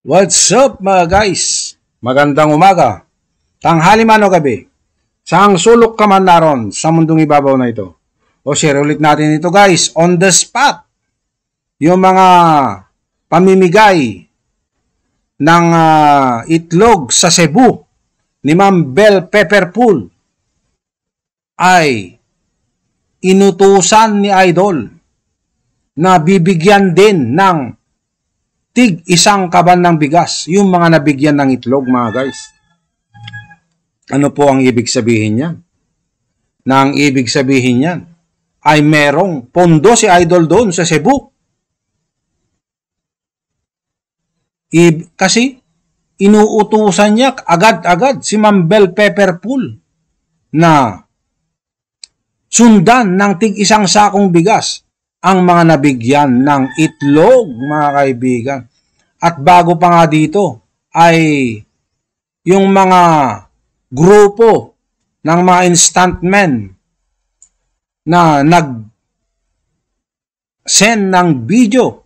What's up mga guys? Magandang umaga, tanghali man o gabi. Saang sulok ka man naron sa mundong ibabaw na ito. O share ulit natin ito guys, on the spot. Yung mga pamimigay ng uh, itlog sa Cebu ni Ma'am Bell Pepperpool ay inutusan ni Idol na bibigyan din ng tig isang kaban ng bigas, yung mga nabigyan ng itlog mga guys. Ano po ang ibig sabihin niyan? Na ang ibig sabihin niyan ay merong pondo si Idol doon sa Cebu. I- kasi inuutusan niya agad-agad si Ma'am Bell Pepperpool na sundan ng tig isang sakong bigas ang mga nabigyan ng itlog, mga kaibigan. At bago pa nga dito ay yung mga grupo ng mga instant men na nag send ng video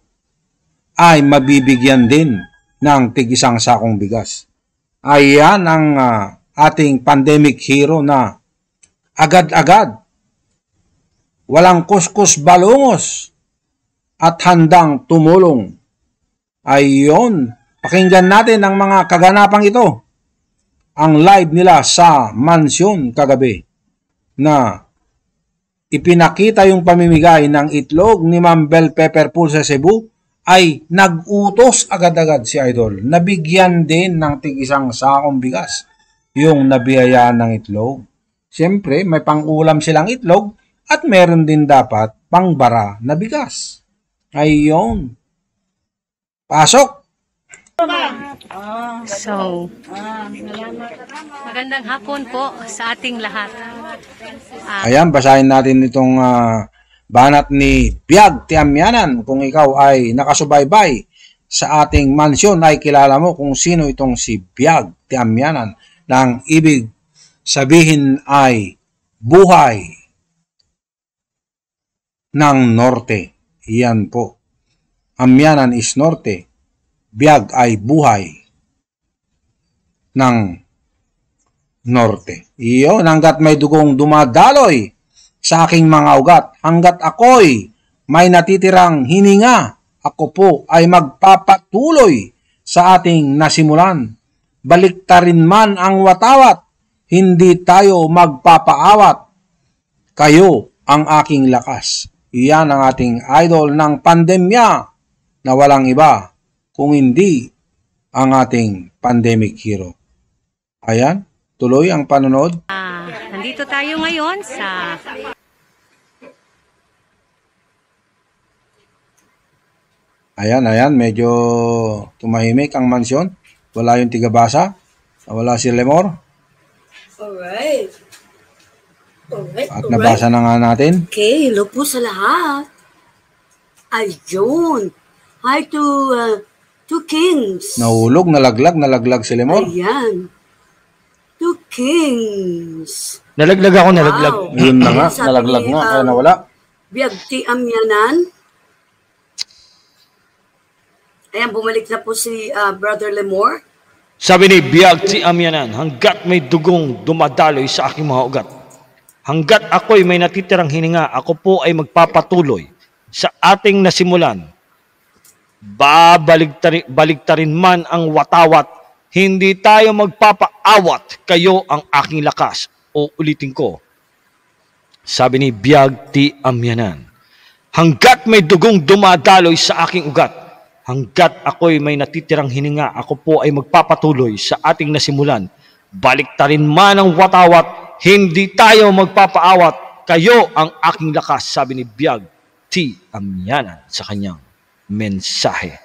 ay mabibigyan din ng tig isang sakong bigas. Ayan ang uh, ating pandemic hero na agad-agad walang kuskus balungos at handang tumulong. Ayon, pakinggan natin ang mga kaganapang ito. Ang live nila sa mansyon kagabi na ipinakita yung pamimigay ng itlog ni Ma'am Bell Pepperpool sa Cebu ay nag-utos agad-agad si Idol. Nabigyan din ng tig isang sakong bigas yung nabiyayaan ng itlog. Siyempre, may pang-ulam silang itlog at meron din dapat pangbara na bigas. Ayun. Pasok! So, magandang hapon po sa ating lahat. Uh, Ayan, basahin natin itong uh, banat ni Biag Tiamyanan. Kung ikaw ay nakasubaybay sa ating mansyon ay kilala mo kung sino itong si Biag Tiamyanan na ang ibig sabihin ay buhay ng norte. Iyan po. Amyanan is norte. Biyag ay buhay ng norte. Iyon, hanggat may dugong dumadaloy sa aking mga ugat, hanggat ako'y may natitirang hininga, ako po ay magpapatuloy sa ating nasimulan. Baliktarin man ang watawat, hindi tayo magpapaawat. Kayo ang aking lakas. Iyan ang ating idol ng pandemya na walang iba kung hindi ang ating pandemic hero. Ayan, tuloy ang panonood. Uh, nandito tayo ngayon sa Ayan, ayan, medyo tumahimik ang mansyon. Wala yung tigabasa. Wala si Lemor. Alright. Alright, At nabasa na nga natin. Okay, hello po sa lahat. Ayun. Hi to uh, to Kings. Nahulog, nalaglag, nalaglag si Lemor. Ayan. Two Kings. Nalaglag ako, nalaglag. Wow. Yun na nga, Sabi nalaglag nga, um, kaya nawala. Biagti Amyanan. Ayan, bumalik na po si uh, Brother Lemore. Sabi ni Biag si Amyanan, hanggat may dugong dumadaloy sa aking mga ugat, hanggat ako'y may natitirang hininga, ako po ay magpapatuloy sa ating nasimulan. Babaligtarin baligtarin man ang watawat, hindi tayo magpapaawat, kayo ang aking lakas. O ulitin ko, sabi ni Biag T. Amyanan, hanggat may dugong dumadaloy sa aking ugat, hanggat ako'y may natitirang hininga, ako po ay magpapatuloy sa ating nasimulan. Baliktarin man ang watawat, hindi tayo magpapaawat, kayo ang aking lakas, sabi ni Biag T. Amyanan sa kanyang mensahe.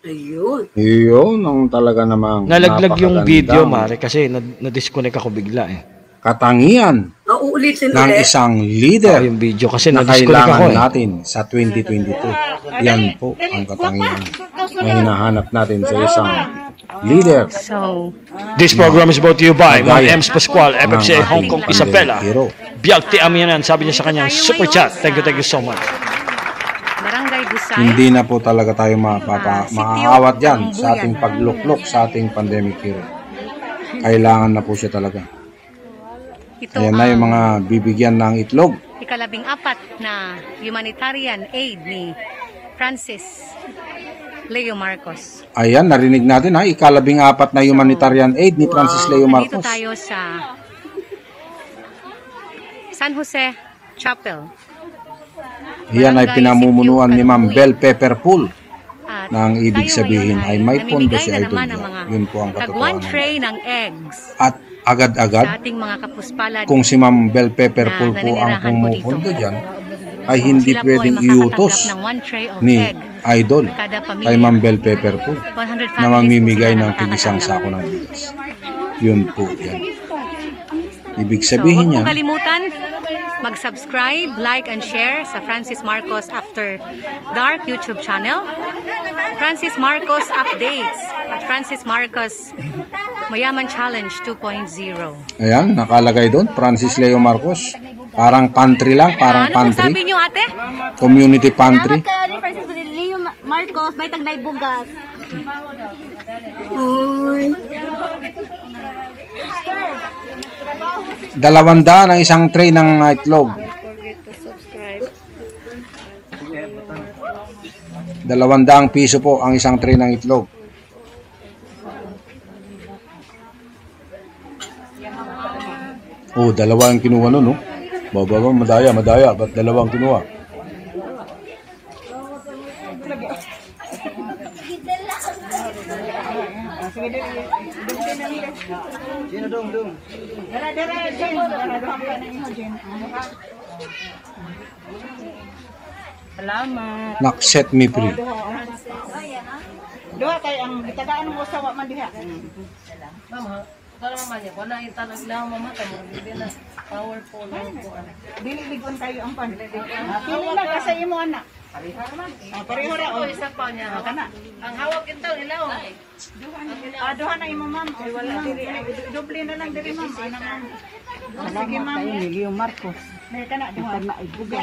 Ayun. Yun ang talaga namang Nalaglag yung video, Mare, kasi na- na-disconnect ako bigla eh. Katangian Uh, uulitin ng ulit. isang Oh, leader yung video kasi na na-disconnect ako kailangan eh. natin sa 2022. Yan po ang katangian na hinahanap natin sa isang leader So, This program is brought to you by Ma'am Kagaya Ems Pascual, ng FFCA ating Hong Kong Isabela. hero. Biag Ti Amianan, sabi niya sa kanyang super chat. Thank you, thank you so much. Mahusay. Hindi na po talaga tayo mapapa, Ah, sitio maaawat dyan sa ating pagluklok sa ating pandemic hero. Kailangan na po siya talaga. Ito Ayan na yung mga bibigyan ng itlog. ikalabing apat na humanitarian aid ni Francis Leo Marcos. Ayan, narinig natin ha, ikalabing apat na humanitarian aid ni Francis Leo Marcos. tayo sa San Jose Chapel. Yan ay pinamumunuan ni Ma'am Sitio, Bel Pepperpool. Na ang ibig sabihin ay may pondo si Idol mga Yun po ang katotohanan. tray ng eggs At agad-agad, kung si Ma'am Bel Pepperpool po ang dito. dyan, ay hindi pwedeng iutos ni. Idol kay Ma'am Bel Pepperpool 100 na mamimigay ng makakatanggap. sako ng bigas. Yun po yan. Ibig sabihin niya, mag-subscribe, like, and share sa Francis Marcos After Dark YouTube channel. Francis Marcos Updates at Francis Marcos Mayaman Challenge 2.0. ayan, nakalagay doon, Francis Leo Marcos. Parang pantry lang, parang ano pong sabi pantry. niyo ate? Community pantry. Salamat ka ni Francis Leo Ma- Marcos, may tagnay bugas. Uy. Dalawanda ng isang tray ng uh, itlog. Dalawandaang piso po ang isang tray ng itlog. Oh, dalawa ang kinuha nun, no? Bababa, madaya, madaya. Ba't dalawa ang kinuha? Salamat. Nak-set me free. Duha kay ang gitagaan mo sa wa man diha. Dili ligon kayo ang pan. Ah, Pili na ka sa imo anak. Ah, pareho ra o. Isa pa niya. Kana. Ang hawak ito ilaw. Ah, duha na imo ma'am. Ay wala diri. Doble na lang diri ma'am. Ana ma'am. Oh, Sige ma'am. Kayo Leo Marcos. May kana duha. Na ibuga.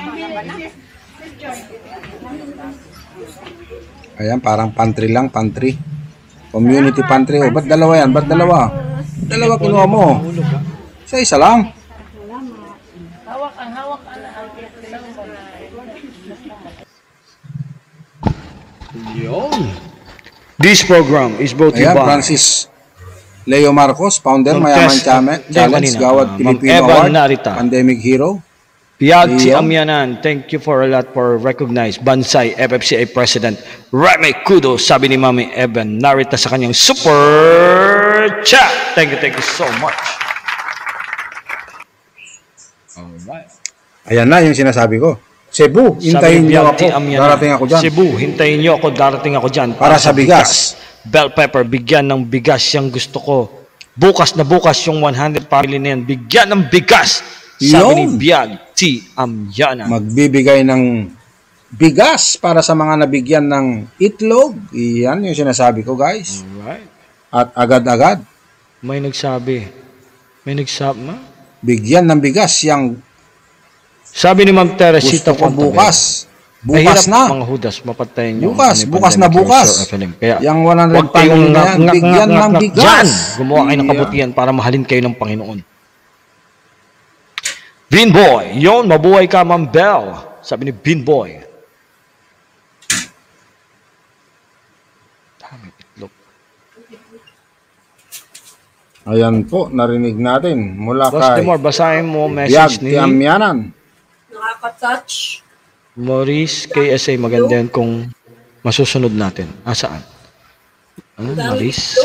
Ayan, parang pantry lang, pantry. Community pantry. Oh, ba't dalawa yan? Ba't dalawa? Dalawa kinuha mo. Sa isa lang. Yun. This program is brought to you by Francis Leo Marcos, founder, Mayaman Chame- Challenge. Gawad Ma'am Filipino Eva Award. Pandemic Hero. Piagti Iyo. Amyanan, thank you for a lot for recognize Bansay FFCA President Remy Kudo, sabi ni Mami Evan Narita sa kanyang super chat. Thank you, thank you so much. Alright. Ayan na yung sinasabi ko. Cebu, hintayin ni niyo ako. Darating ako dyan. Cebu, hintayin niyo ako, darating ako dyan. Para sa bigas. Bell pepper, bigyan ng bigas yung gusto ko. Bukas na bukas yung 100 family na yan, bigyan ng bigas. Sabi Yun. ni Piagti Amyanan. Magbibigay ng bigas para sa mga nabigyan ng itlog. Iyan yung sinasabi ko, guys. Alright. At agad-agad, May nagsabi. May nagsabi. Ma? bigyan ng bigas yung Sabi ni Ma'am Teresita gusto bukas. "Mahirap, Bukas na. Mga hudas, mapatayin niyo. Bukas, bukas na bukas. Kaya, Yung 100 huwag kayong family na yan, bigyan ng bigas. Gumawa kayo ng kabutihan para mahalin kayo ng Panginoon. Bean Boy, yon mabuhay ka, Ma'am Bell. Sabi ni Bean Boy. Dami itlog. Ayan po, narinig natin mula Boss kay Timor, basahin mo Biag message ni Tiamyanan. Nakaka-touch. Maurice KSA. Maganda yan kung masusunod natin. Ah, saan? Ano? Maurice?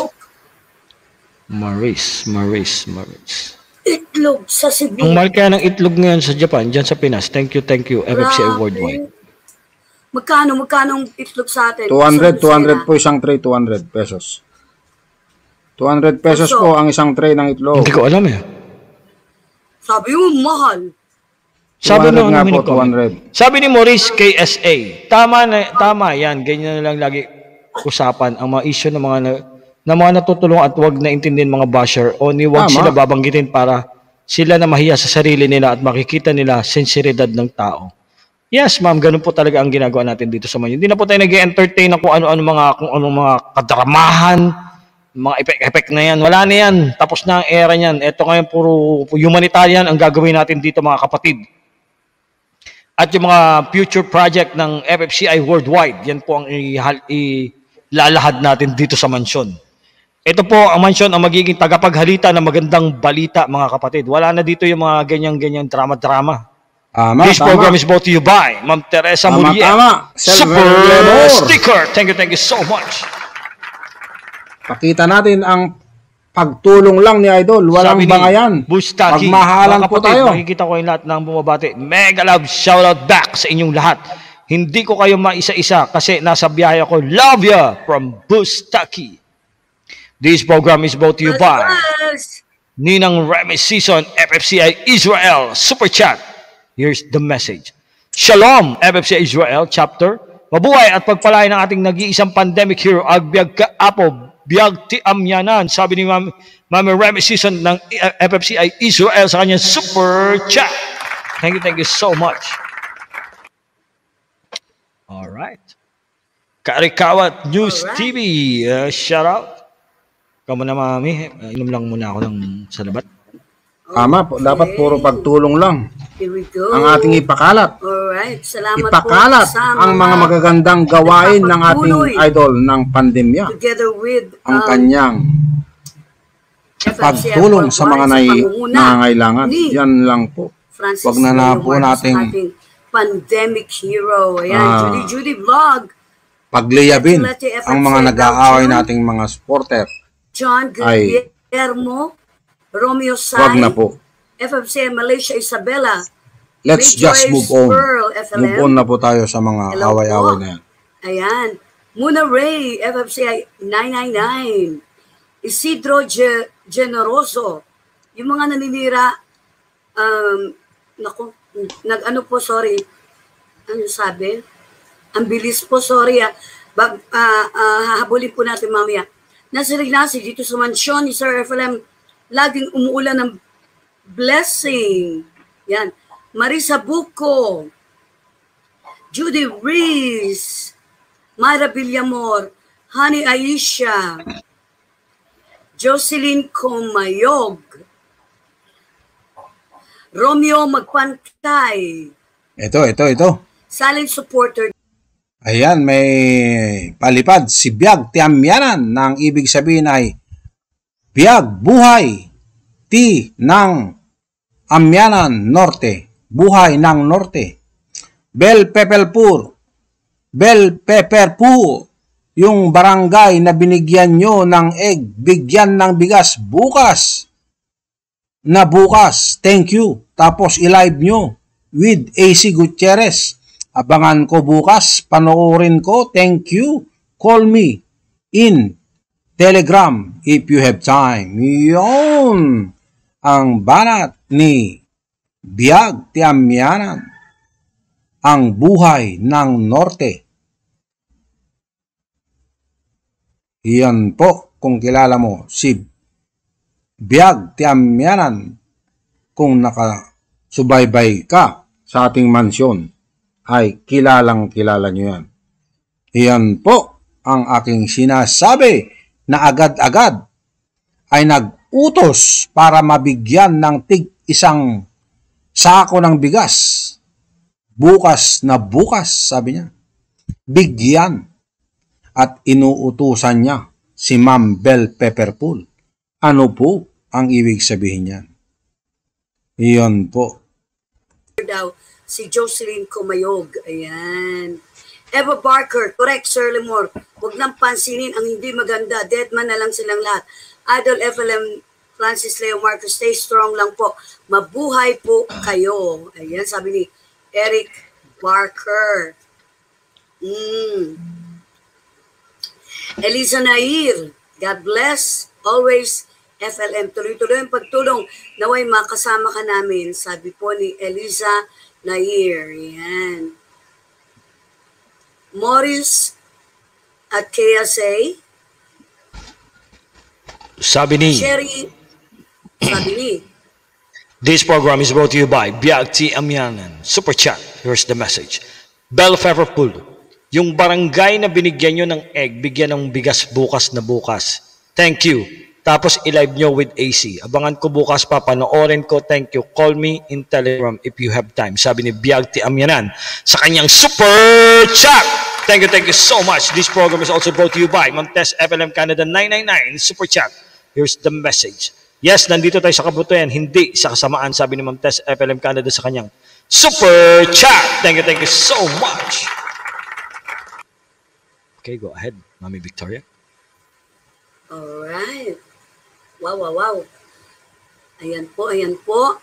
Maurice, Maurice, Maurice. Itlog sa Cebu. Ang kaya ng itlog ngayon sa Japan, dyan sa Pinas. Thank you, thank you, FFCA Grabe. Worldwide. Magkano, magkano ang itlog sa atin? 200, Sa 200 po isang tray, 200 pesos. 200 pesos Peso. po ang isang tray ng itlog. Hindi ko alam eh. Sabi mo, mahal. Sabi 200 nung nga ano po, comment. 200. Sabi ni Maurice KSA, tama na, tama yan, ganyan na lang lagi usapan ang mga issue ng mga na, ng mga natutulong at wag na intindihin mga basher o ni wag Tama. sila babanggitin para sila na mahiya sa sarili nila at makikita nila sinseridad ng tao. Yes, ma'am, ganun po talaga ang ginagawa natin dito sa Manyo. Hindi na po tayo nag-entertain ng kung ano-ano mga kung ano mga kadramahan, mga epek-epek na yan. Wala na yan. Tapos na ang era niyan. Ito ngayon puro humanitarian ang gagawin natin dito mga kapatid. At yung mga future project ng FFCI worldwide, yan po ang ilalahad natin dito sa mansyon. Ito po ang mansyon ang magiging tagapaghalita ng magandang balita mga kapatid. Wala na dito yung mga ganyan-ganyan drama-drama. Tama, This tama. program is brought to you by Ma'am Teresa Tama, Muriel. tama. Super sticker. Thank you, thank you so much. Pakita natin ang pagtulong lang ni Idol. Walang Sabi ni bangayan. Bustaki. Pagmahalan po tayo. Makikita ko yung lahat ng bumabati. Mega love shoutout back sa inyong lahat. Hindi ko kayo maisa-isa kasi nasa biyahe ako. Love ya from Bustaki. This program is brought to you by. Ninang Remy Season, FFCI Israel, Super Chat. Here's the message. Shalom, FFCI Israel, chapter. Mabuhay at pagpalain ng ating nag-iisang pandemic hero, Agbyag Kaapo, Biyag Ti Amyanan. Sabi ni Ma'am, Ma'am Remy Season ng FFCI Israel sa kanyang Super Chat. Thank you, thank you so much. All right. Karikawat News Alright. TV, uh, shout out. Kamu na mami, Uh, inom lang muna ako ng salabat. Tama po. Dapat puro pagtulong lang Here we go. ang ating ipakalat. Alright. Salamat Ipakalat po sa ang mga magagandang gawain ng ating idol ng pandemya. Together with Ang um, kanyang FFCI pagtulong sa mga nai, nangangailangan. ni Yan lang po. Francis Wag na na po nating- ating pandemic hero. Ayan, Ah. Judy Judy Vlog, Pagliyabin ang mga nag-aaway nating mga supporter. John Ay. Guillermo, Romeo Sai, Wag na po. FFCI Malaysia Isabela, Let's just Rejoice move on. Pearl, FLM. Move on na po tayo sa mga away-away na yan. Ayan. Muna Ray, FFCI 999. Isidro Ge- Generoso. Yung mga naninira, um, naku, nag ano po, sorry. Ano sabi? Ang bilis po, sorry ah. Bag, ah, ah, hahabulin po natin mamaya. Nasa Ignasi, dito sa mansyon ni Sir FLM, laging umuulan ng blessing. Yan. Marisa Buco, Judy Reese, Myra Villamor, Honey Aisha, Jocelyn Comayog, Romeo Magpantay, Ito, ito, ito. silent supporter Ayan, may palipad si Biag Tiamyanan na ang ibig sabihin ay Biag Buhay Ti ng Amyanan Norte. Buhay ng Norte. Bel Pepelpur. Bel Pepperpur. Yung barangay na binigyan nyo ng egg, bigyan ng bigas bukas. Na bukas. Thank you. Tapos i-live nyo with AC Gutierrez. Abangan ko bukas, panoorin ko, thank you. Call me in Telegram if you have time. Yun ang banat ni Biag Tiamyanan, ang buhay ng Norte. Yan po, kung kilala mo si Biag Tiamyanan, kung nakasubaybay ka sa ating mansyon, ay kilalang kilala nyo yan. Iyan po ang aking sinasabi na agad-agad ay nag-utos para mabigyan ng tig isang sako ng bigas. Bukas na bukas, sabi niya. Bigyan. At inuutusan niya si Ma'am Bell Pepperpool. Ano po ang ibig sabihin niyan? Iyon po. daw, si Jocelyn Comayog. Ayan. Eva Barker, correct, Sir Lemore. Huwag nang pansinin ang hindi maganda. Dead man na lang silang lahat. Idol FLM Francis Leo Marcos, stay strong lang po. Mabuhay po kayo. Ayan, sabi ni Eric Barker. Mm. Eliza Nair, God bless. Always FLM. Tuloy-tuloy ang pagtulong. Naway makasama ka namin. Sabi po ni Eliza Nair. Yan. Morris at KSA. Sabi ni, Sherry. Sabi ni this program is brought to you by Biag Ti Amyanan, Super Chat. Here's the message. Bell Pepper Pool. Yung barangay na binigyan nyo ng egg, bigyan ng bigas bukas na bukas. Thank you. Tapos i-live nyo with AC. Abangan ko bukas pa, panoorin ko. Thank you. Call me in Telegram if you have time. Sabi ni Biagti Amyanan sa kanyang super chat. Thank you, thank you so much. This program is also brought to you by Montes FLM Canada 999 Super Chat. Here's the message. Yes, nandito tayo sa kabutihan, hindi sa kasamaan, sabi ni Ma'am Tess FLM Canada sa kanyang Super Chat. Thank you, thank you so much. Okay, go ahead, Mami Victoria. Alright. Wow, wow, wow. Ayan po, ayan po.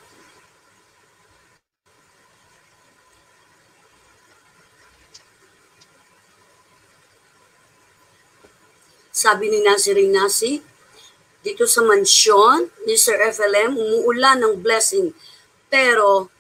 Sabi ni Nasi Nasi, dito sa mansyon ni Sir FLM, umuulan ng blessing. Pero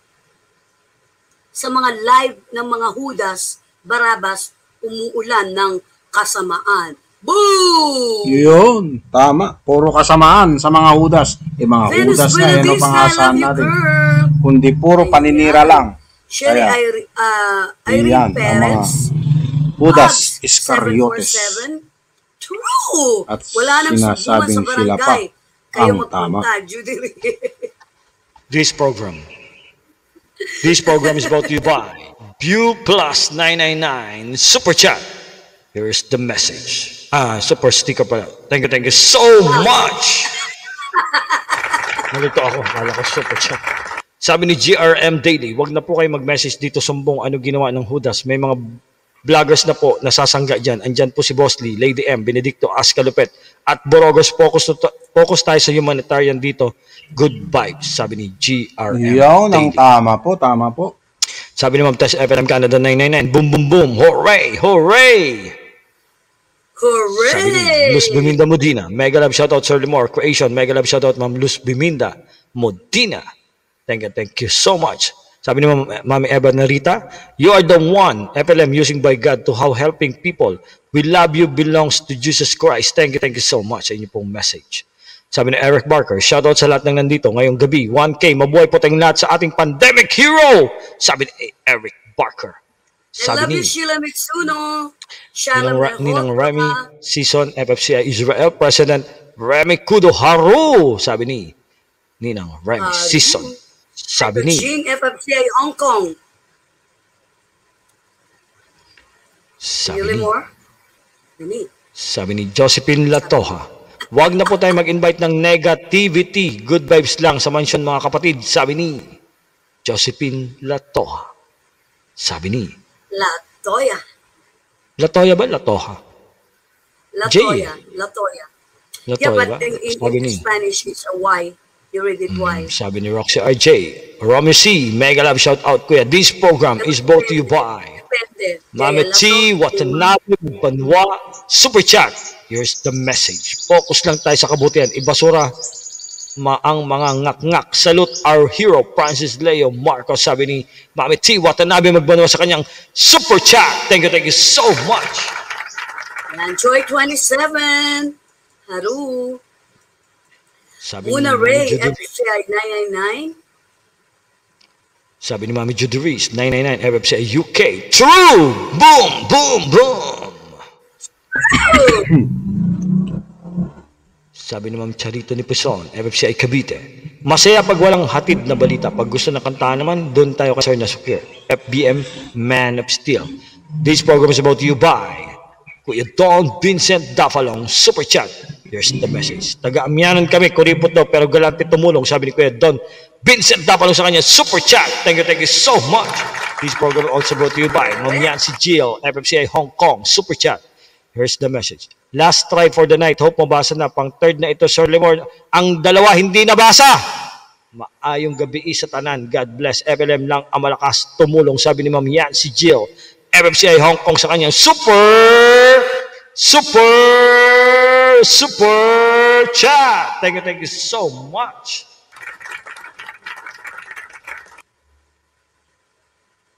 sa mga live ng mga Hudas, Barabas, umuulan ng kasamaan. Boo! Yun, tama. Puro kasamaan sa mga hudas. Eh, mga Venus hudas na, yan ang pangasahan natin. girl. Kundi puro paninira lang. Sherry Kaya, Irene, uh, Irene ang Perez. Hudas Abs, Iscariotes. 747. True! At Wala nang sinasabing sa sila pa. Kayo ang tama. This program. This program is brought to you by View Plus 999 Super Chat. Here's the message. Ah, super sticker pala. Thank you, thank you so much. Nalito ako. Kala ko super chat. Sabi ni GRM Daily, wag na po kayo mag-message dito sumbong ano ginawa ng Hudas. May mga vloggers na po nasasangga dyan. Andyan po si Boss Lee, Lady M, Benedicto Ascalupet, at Borogos. Focus, to- focus tayo sa humanitarian dito. Good vibes, sabi ni GRM Yun, ang Daily. tama po, tama po. Sabi ni Ma'am Tess FNM Canada 999, boom, boom, boom, hooray, hooray! Sabi ni Hooray! Luz Biminda Modina. Mega love shoutout Sir Limor. Creation. Mega love shoutout Ma'am Luz Biminda Modina. Thank you, thank you so much. Sabi ni Mami Eva Narita, You are the one, FLM using by God to how helping people. We love you belongs to Jesus Christ. Thank you, thank you so much sa inyo pong message. Sabi ni Eric Barker, shoutout sa lahat ng nandito ngayong gabi. 1K, mabuhay po tayong lahat sa ating pandemic hero. Sabi ni Eric Barker. I love Sabi you, ni Sheila Mitsuno. Ninang, Ra- Shalom Ninang Remy Season FFCI Israel President Remy Kudo Haru sabi ni Ninang Remy Haru. Season sabi ni Jean FFCI Hong Kong. sabi Really ni more? Sabi ni Josephine Latoha Huwag na po tayo mag-invite ng negativity. Good vibes lang sa mansion mga kapatid. Sabi ni Josephine Latoha. Sabi ni Latoya. Latoya ba? Latoha? Latoya. Latoya. Latoya Yeah, ba? but in, in, Sabi in ni Spanish, it's a Y. You read it Y. Sabi ni Roxy RJ, Romy C, mega love shout out kuya. This program is brought to you by. Mami T. Watanabe, Banwa, Super Chat. Here's the message. Focus lang tayo sa kabutihan. Ibasura maang mga ngak-ngak. Salute our hero, Francis Leo Marcos. Sabi ni Mami T, Watanabe, magbanwa sa kanyang Super Chat. Thank you, thank you so much. Yan, Joy 27. Haru. Sabi Una ni Mami Ray, Judy, FCI 999. sabi ni Mami Judy Reese, 999 FFCI UK. True! Boom! Boom! Boom! Sabi ni Ma'am Charito ni Pison, FFCI Cavite. Masaya pag walang hatid na balita. Pag gusto ng kantahan naman, doon tayo kay Sir Nasukir. FBM Man of Steel. This program is about you by Kuya Don Vincent Dafalong, Super Chat. Here's the message. Taga-amyanan kami, kuripot daw, pero galante tumulong, sabi ni Kuya Don Vincent Dafalong sa kanya, Super Chat. Thank you, thank you so much. This program also brought to you by Ma'am Yancy Jill, FFCI Hong Kong, Super Chat. Here's the message. Last try for the night. Hope mabasa na. Pang third na ito, Sir Lemore. Ang dalawa hindi nabasa. Maayong gabi sa tanan. God bless. FLM lang ang malakas tumulong. Sabi ni Ma'am Yancy Jill. FFCI Hong Kong sa kanyang super, super, super chat. Thank you, thank you so much.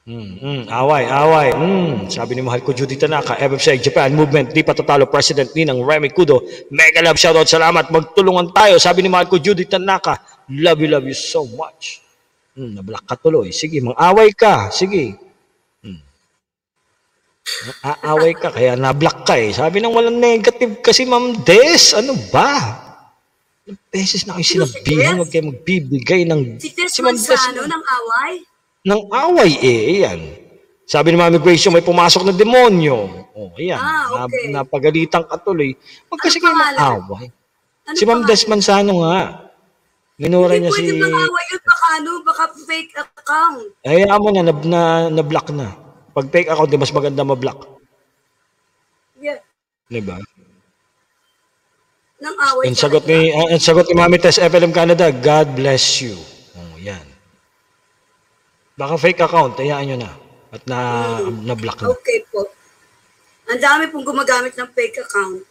Mm, mm, away, away. Mm, sabi ni mahal ko Judy Tanaka, FFCI Japan Movement, di patatalo President Ninang Remy Kudo. Mega love shoutout, salamat. Magtulungan tayo. Sabi ni mahal ko Judy Tanaka, love you, love you so much. Mm, nablock ka tuloy. Sige, mang-away ka. Sige. Aaway ka, kaya na-block ka eh. Sabi ng walang negative kasi, Ma'am Des, ano ba? Ilang beses na kayo sinabihan, huwag kayo magbibigay ng... Si Des, Manzano ng away? Ng away eh, ayan. Sabi ni Mami Grace, may pumasok na demonyo. Oh, ayan. Ah, okay. Na, napagalitan ka tuloy. Huwag kasi Ano kayo mag-away. Ano si Ma'am pangalan? Des Manzano nga. Minura Hindi niya si... pwede mag-away yun, baka ano, baka fake account. Ay, mo niya, na, na, na-block na. Pag fake account, di mas maganda ma-block. Yeah. Di ba? Ng away Ang sagot ni, ang sagot ni Mami Tess FLM Canada, God bless you. Baka fake account, hayaan nyo na. At na, na-block na. Okay po. Ang dami pong gumagamit ng fake account.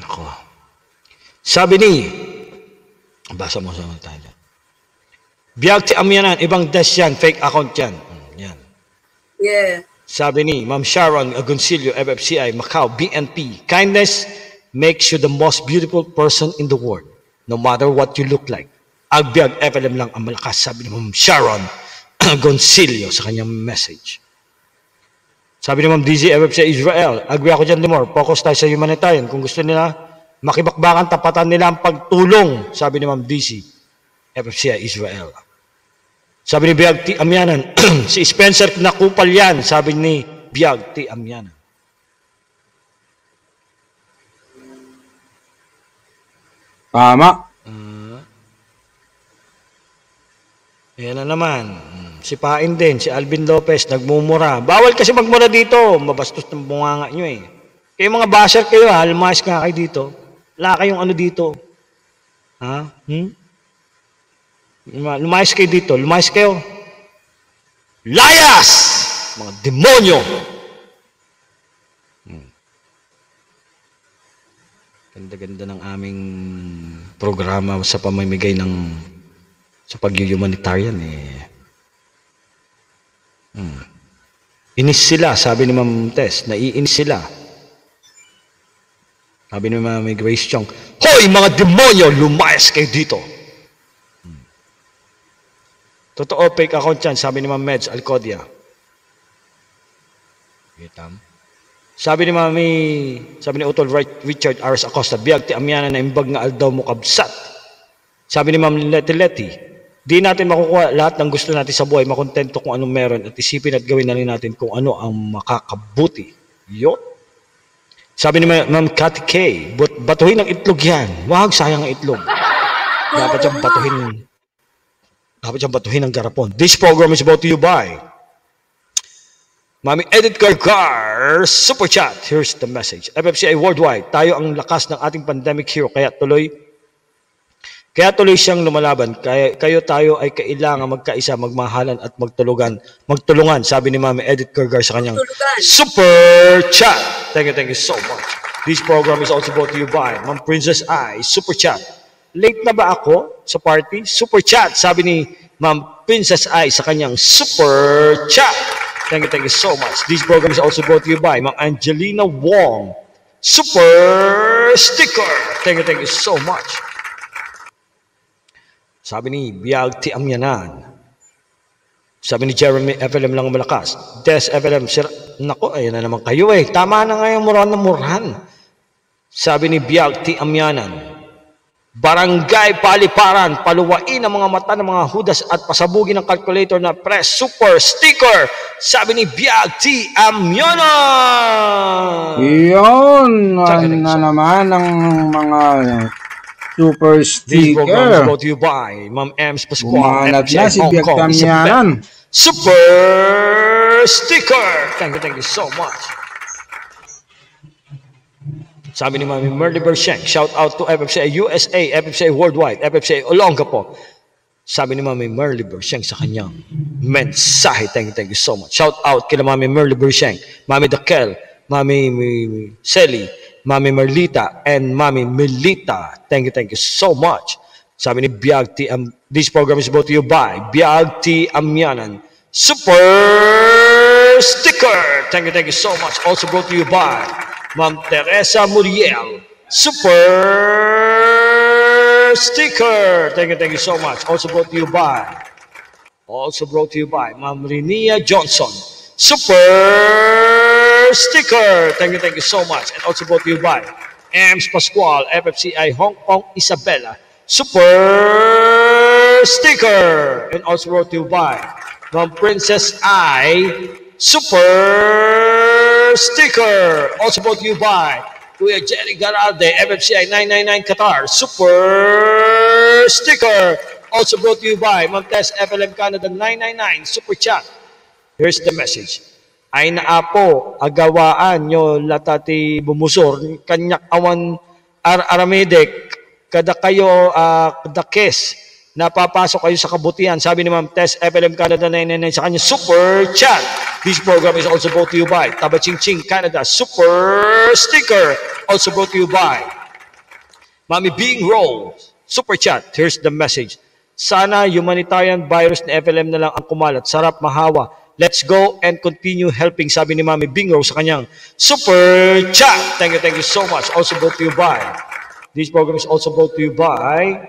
Nako. Sabi ni, basa mo sa mga tayo. Biyag ti amyanan, ibang des yan, fake account yan. Hmm, yan. Yeah. Sabi ni Ma'am Sharon Agoncillo, FFCI, Macau, BNP, kindness makes you the most beautiful person in the world, no matter what you look like. Agbyag FLM lang ang malakas, sabi ni Ma'am Sharon Agoncillo sa kanyang message. Sabi ni Ma'am DZ FFCI Israel, agree ako dyan, Limor, focus tayo sa humanitarian. Kung gusto nila, makibakbakan, tapatan nila ang pagtulong, sabi ni Ma'am DC, FFCI Israel. Sabi ni Biag T. Amyanan, si Spencer nakupal yan, sabi ni Biag T. Amyanan. Tama. Ayan na naman. Si Pain din, si Alvin Lopez, nagmumura. Bawal kasi magmura dito. Mabastos ng bunganga nyo eh. Kayo mga basher kayo ha, lumayas nga kayo dito. Wala kayong ano dito. Ha? Hmm? Luma- Lumayas kayo dito. Lumayas kayo. Layas! Mga demonyo! Ganda-ganda ng aming programa sa pamamigay ng sa pag-humanitarian eh. Hmm. Inis sila, sabi ni Ma'am Tess, naiinis sila. Sabi ni Ma'am Grace Chong, Hoy mga demonyo, lumayas kayo dito. Hmm. Totoo, fake account yan, sabi ni Ma'am Meds Alcodia. Vietnam. Sabi ni Mami, sabi ni Utol Right- Richard Aras Acosta, biyag ti amyana na imbag nga aldaw mo kabsat. Sabi ni Ma'am Leti Leti, di natin makukuha lahat ng gusto natin sa buhay, makontento kung anong meron at isipin at gawin na rin natin kung ano ang makakabuti. Yun. Sabi ni Ma- Ma'am Cathy K, but batuhin ng itlog yan. Wag, sayang ang itlog. Dapat siyang batuhin. Dapat siyang batuhin ng garapon. This program is brought to you by Mami Edit Gargar, Super Chat. Here's the message. FFCI Worldwide, tayo ang lakas ng ating pandemic hero. Kaya tuloy, kaya tuloy siyang lumalaban. Kaya, kayo tayo ay kailangan magkaisa, magmahalan at magtulugan. Magtulungan, sabi ni Mami Edit Gargar sa kanyang. Super Chat. Thank you, thank you so much. This program is also brought to you by Ma'am Princess I, Super Chat. Late na ba ako sa party? Super Chat, sabi ni Ma'am Princess I sa kanyang Super Chat. Thank you, thank you so much. This program is also brought to you by Ma'am Angelina Wong, Super Sticker. Thank you, thank you so much. Sabi ni Biag Ti Amyanan, sabi ni Jeremy FLM lang malakas. Des FLM, sir, nako, ayun na naman kayo eh. Tama na nga yung murahan na murahan. Sabi ni Biag T. Amyanan, Barangay Paliparan, paluwain ang mga mata ng mga hudas at pasabugin ng calculator na press super sticker. Sabi ni Biag T. Amyanan. Yun. Na naman ang mga super This program is sticker. brought to you by Ma'am Ems Pascual. Bumanat na si Biag Tamyanan. Super sticker. Thank you, thank you so much. Sabi ni Mami Merly Bershank, shout out to FFCA USA, FFCA Worldwide, FFCA Olongapo. Sabi ni Mami Merly Bershank sa kanyang mensahe. Thank you, thank you so much. Shout out kila Mami Merly Bershank, Mami Dakel, Mami Mi- Selly, Mami Merlita, and Mami Melita. Thank you, thank you so much. Sabi ni Biag T. Am- this program is brought to you by Biag T. Amyanan. Super Sticker. Thank you, thank you so much. Also brought to you by Ma'am Teresa Muriel. Super Sticker. Thank you, thank you so much. Also brought to you by Also brought to you by Ma'am Rinia Johnson. Super sticker. Thank you, thank you so much. And also brought to you by Ams Pascual, FFCI Hong Kong Isabella. Super sticker. And also brought to you by Ma'am Princess I. Super sticker. Also brought to you by Kuya Jerry Garalde, FFCI 999 Qatar. Super sticker. Also brought to you by Ma'am Tess FLM Canada 999 Super Chat. Here's the message. Ay naapo, agawaan nyo latati bumusor, kanyak awan ar aramedek, kada kayo uh, dakes, napapasok kayo sa kabutihan. Sabi ni Ma'am Tess, FLM Canada 999 sa kanya, Super Chat. This program is also brought to you by Tabaching Ching Canada Super Sticker. Also brought to you by Mami Bing Roll. Super Chat. Here's the message. Sana humanitarian virus na FLM na lang ang kumalat. Sarap mahawa. Let's go and continue helping, sabi ni Mami Bingo sa kanyang super chat. Thank you, thank you so much. Also brought to you by, this program is also brought to you by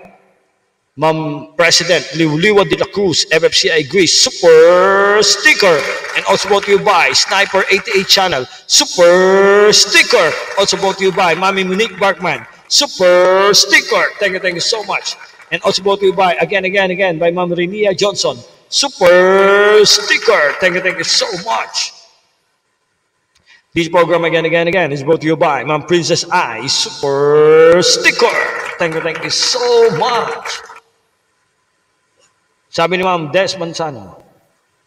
Ma'am President Liwliwa de la Cruz, FFCI Greece, super sticker. And also brought to you by Sniper 88 Channel, super sticker. Also brought to you by Mami Monique Barkman, super sticker. Thank you, thank you so much. And also brought to you by, again, again, again, by Ma'am Renia Johnson. Super sticker. Thank you, thank you so much. This program, again, again, again, is brought to you by Ma'am Princess I. Super sticker. Thank you, thank you so much. Sabi ni Ma'am Des Manzano.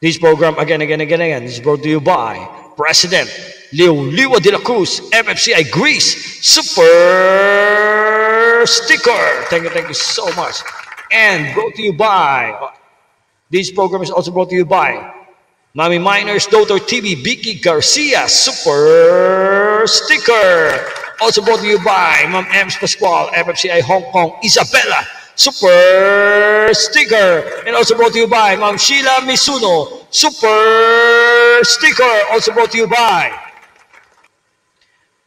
This program, again, again, again, again, is brought to you by President Leo Liwa de la Cruz, FFCI Greece. Super sticker. Thank you, thank you so much. And brought to you by, this program is also brought to you by Mami Miners Daughter TV, Vicky Garcia, Super Sticker. Also brought to you by Ma'am Ems Pascual, FFCI Hong Kong, Isabella, Super Sticker. And also brought to you by Ma'am Sheila Misuno, Super Sticker. Also brought to you by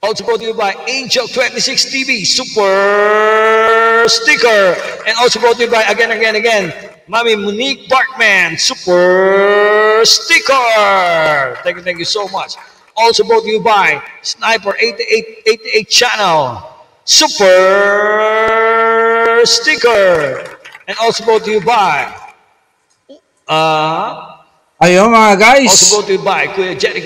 also brought to you by Angel 26 TV Super Sticker. And also brought to you by, again, again, again, Mami Monique Barkman Super Sticker. Thank you, thank you so much. Also brought to you by Sniper 88, 88 Channel Super Sticker. And also brought to you by, uh, Ayun mga guys. also brought to you by Kuya Jerry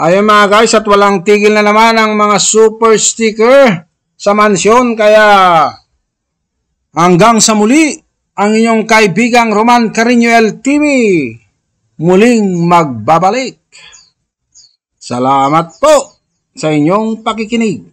Ayun mga guys, at walang tigil na naman ang mga super sticker sa mansyon. Kaya hanggang sa muli, ang inyong kaibigang Roman Carino TV muling magbabalik. Salamat po sa inyong pakikinig.